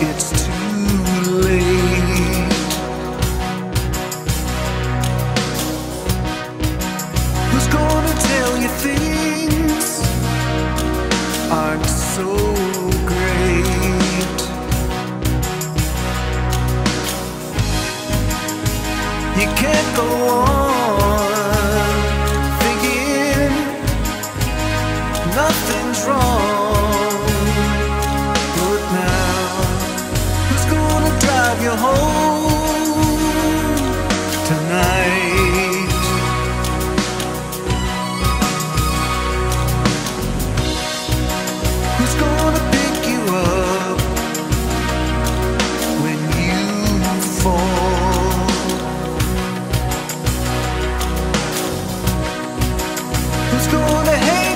it's too late. Who's gonna tell you things aren't so great? You can't go on home tonight. Who's gonna pick you up when you fall? Who's gonna hate?